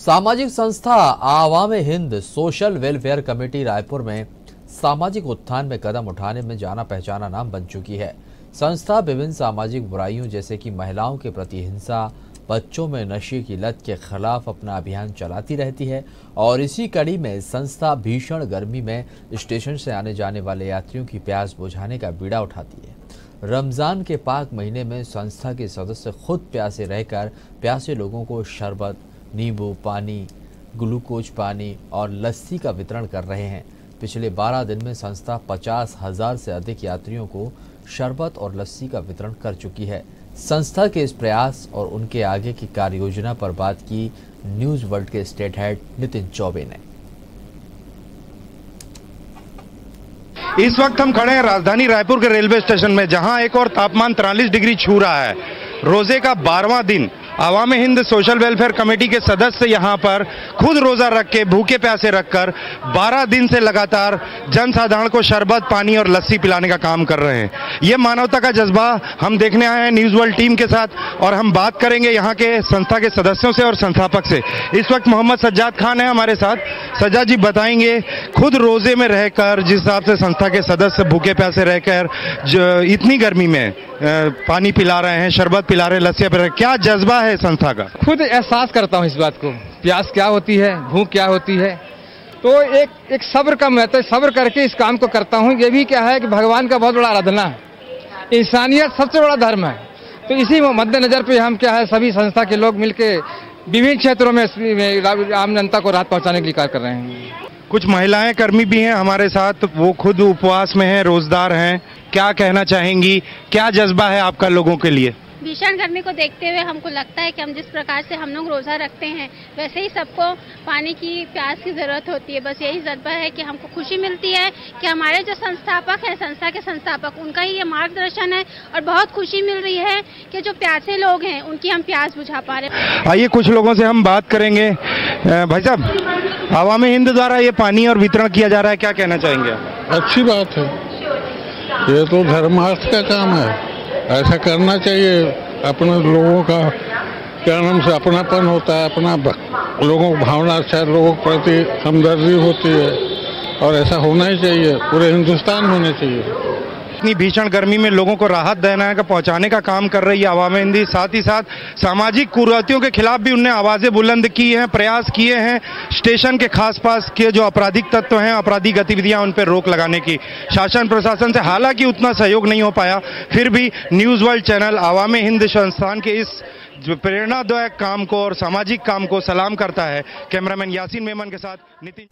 सामाजिक संस्था Awam Hind social welfare committee Raipur में सामाजिक उत्थान में कदम उठाने में जाना पहचाना नाम बन चुकी है। संस्था विभिन्न सामाजिक बुराइयों जैसे कि महिलाओं के प्रति हिंसा, बच्चों में नशे की लत के खिलाफ अपना अभियान चलाती रहती है और इसी कड़ी में संस्था भीषण गर्मी में स्टेशन से आने जाने वाले यात्रियों की प्यास बुझाने का बीड़ा उठाती है। रमज़ान के पाक महीने में संस्था के सदस्य खुद प्यासे रहकर प्यासे लोगों को शरबत नींबू पानी, ग्लूकोज पानी और लस्सी का वितरण कर रहे हैं। पिछले 12 दिन में संस्था पचास हज़ार से अधिक यात्रियों को शरबत और लस्सी का वितरण कर चुकी है। संस्था के इस प्रयास और उनके आगे की कार्य योजना पर बात की न्यूज़ वर्ल्ड के स्टेट हेड नितिन चौबे ने। इस वक्त हम खड़े हैं राजधानी रायपुर के रेलवे स्टेशन में, जहाँ एक और तापमान 43 डिग्री छू रहा है। रोज़े का बारवा दिन आवाम हिंद सोशल वेलफेयर कमेटी के सदस्य यहाँ पर खुद रोजा रख के, भूखे प्यासे रखकर 12 दिन से लगातार जनसाधारण को शरबत, पानी और लस्सी पिलाने का काम कर रहे हैं। ये मानवता का जज्बा हम देखने आए हैं न्यूज़ वर्ल्ड टीम के साथ और हम बात करेंगे यहाँ के संस्था के सदस्यों से और संस्थापक से। इस वक्त मोहम्मद सज्जाद खान है हमारे साथ। सज्जाद जी, बताएँगे खुद रोज़े में रहकर, जिस हिसाब से संस्था के सदस्य भूखे प्यासे रहकर इतनी गर्मी में पानी पिला रहे हैं, शरबत पिला रहे हैं लस्सियाँ पिला रहे हैं, क्या जज्बा है संस्था का खुद एहसास करता हूँ इस बात को। प्यास क्या होती है भूख क्या होती है? तो एक एक सब्र का महत्व है। सब्र करके इस काम को करता हूँ। ये भी क्या है कि भगवान का बहुत बड़ा आराधना है। इंसानियत सबसे बड़ा धर्म है। तो इसी मद्देनजर पे हम क्या है सभी संस्था के लोग मिलके विभिन्न क्षेत्रों में आम जनता को राहत पहुँचाने के लिए कार्य कर रहे हैं। कुछ महिलाएँ कर्मी भी हैं हमारे साथ। वो खुद उपवास में हैं रोजदार हैं। क्या कहना चाहेंगी? क्या जज्बा है आपका लोगों के लिए? भीषण गर्मी को देखते हुए हमको लगता है कि हम जिस प्रकार से हम लोग रोज़ा रखते हैं वैसे ही सबको पानी की प्यास की ज़रूरत होती है। बस यही जज्बा है कि हमको खुशी मिलती है कि हमारे जो संस्थापक हैं संस्था के संस्थापक उनका ही ये मार्गदर्शन है और बहुत खुशी मिल रही है कि जो प्यासे लोग हैं उनकी हम प्यास बुझा पा रहे हैं। आइए कुछ लोगों से हम बात करेंगे। भाई साहब आवाम हिंद द्वारा ये पानी और वितरण किया जा रहा है क्या कहना चाहेंगे अच्छी बात है। ये तो धर्मार्थ का काम है। ऐसा करना चाहिए। अपने लोगों का क्या नाम से अपनापन होता है, अपना लोगों की भावना अच्छा लोगों के प्रति हमदर्दी होती है। और ऐसा होना ही चाहिए। पूरे हिंदुस्तान होने चाहिए। इतनी भीषण गर्मी में लोगों को राहत देना का पहुँचाने का काम कर रही है आवाम हिंदी साथ ही साथ सामाजिक कुरीतियों के खिलाफ भी उनने आवाज़ें बुलंद की हैं, प्रयास किए हैं स्टेशन के खास पास के जो आपराधिक तत्व हैं, आपराधिक गतिविधियाँ उन पर रोक लगाने की। शासन प्रशासन से हालाँकि उतना सहयोग नहीं हो पाया, फिर भी न्यूज़ वर्ल्ड चैनल आवाम हिंद संस्थान के इस प्रेरणादायक काम को और सामाजिक काम को सलाम करता है। कैमरामैन यासीन मेमन के साथ नितिन